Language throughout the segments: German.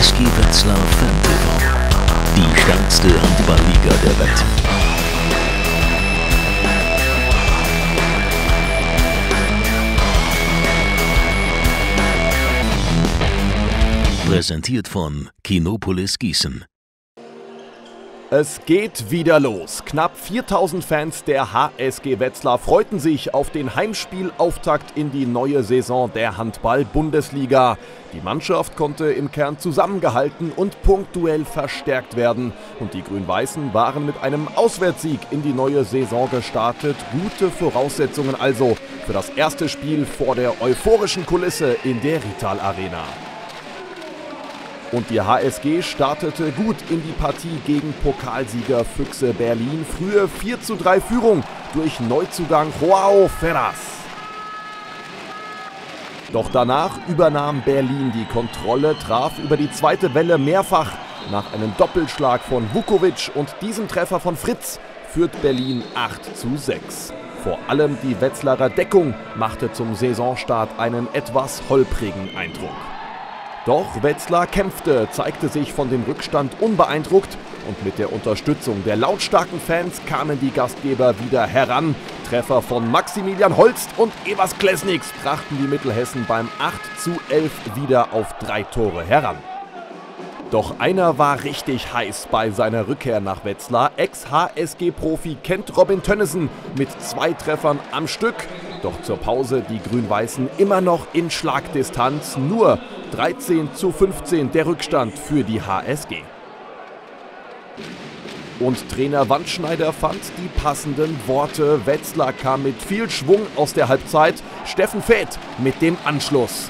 HSG Wetzlar Fan. Die stärkste Handballliga der Welt. Präsentiert von Kinopolis Gießen. Es geht wieder los. Knapp 4000 Fans der HSG Wetzlar freuten sich auf den Heimspielauftakt in die neue Saison der Handball-Bundesliga. Die Mannschaft konnte im Kern zusammengehalten und punktuell verstärkt werden. Und die Grün-Weißen waren mit einem Auswärtssieg in die neue Saison gestartet. Gute Voraussetzungen also für das erste Spiel vor der euphorischen Kulisse in der Rital Arena. Und die HSG startete gut in die Partie gegen Pokalsieger Füchse Berlin. Frühe 4 zu 3 Führung durch Neuzugang Joao Ferraz. Doch danach übernahm Berlin die Kontrolle, traf über die zweite Welle mehrfach. Nach einem Doppelschlag von Vukovic und diesem Treffer von Fritz führt Berlin 8 zu 6. Vor allem die Wetzlarer Deckung machte zum Saisonstart einen etwas holprigen Eindruck. Doch Wetzlar kämpfte, zeigte sich von dem Rückstand unbeeindruckt und mit der Unterstützung der lautstarken Fans kamen die Gastgeber wieder heran. Treffer von Maximilian Holst und Evers Klesniks brachten die Mittelhessen beim 8 zu 11 wieder auf drei Tore heran. Doch einer war richtig heiß bei seiner Rückkehr nach Wetzlar. Ex-HSG-Profi Kent Robin Tönnissen mit zwei Treffern am Stück. Doch zur Pause die Grün-Weißen immer noch in Schlagdistanz. Nur 13 zu 15 der Rückstand für die HSG. Und Trainer Wandschneider fand die passenden Worte. Wetzlar kam mit viel Schwung aus der Halbzeit. Steffen Feth mit dem Anschluss.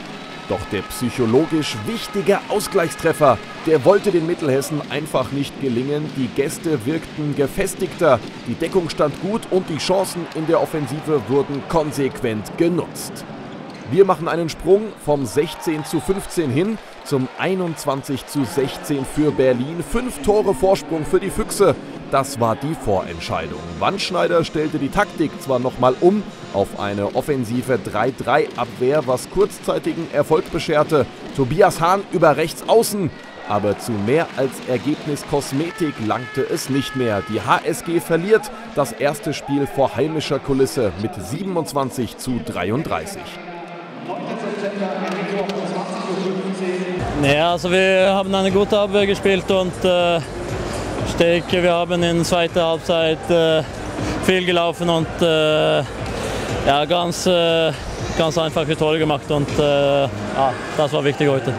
Doch der psychologisch wichtige Ausgleichstreffer, der wollte den Mittelhessen einfach nicht gelingen. Die Gäste wirkten gefestigter, die Deckung stand gut und die Chancen in der Offensive wurden konsequent genutzt. Wir machen einen Sprung vom 16 zu 15 hin zum 21 zu 16 für Berlin. Fünf Tore Vorsprung für die Füchse. Das war die Vorentscheidung. Wandschneider stellte die Taktik zwar nochmal um auf eine offensive 3-3-Abwehr, was kurzzeitigen Erfolg bescherte. Tobias Hahn über rechts außen. Aber zu mehr als Ergebniskosmetik langte es nicht mehr. Die HSG verliert das erste Spiel vor heimischer Kulisse mit 27 zu 33. Ja, also wir haben eine gute Abwehr gespielt und äh, ich denke, wir haben in der zweiten Halbzeit äh, viel gelaufen und äh, ja, ganz, äh, ganz einfache Tore gemacht und äh, ja, das war wichtig heute.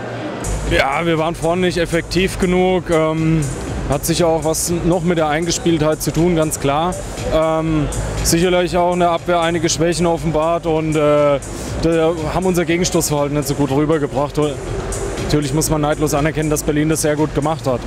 Ja, wir waren vorne nicht effektiv genug. Ähm, hat sicher auch was noch mit der Eingespieltheit zu tun, ganz klar. Ähm, sicherlich auch in der Abwehr einige Schwächen offenbart und äh, haben unser Gegenstoßverhalten nicht so gut rübergebracht. Natürlich muss man neidlos anerkennen, dass Berlin das sehr gut gemacht hat.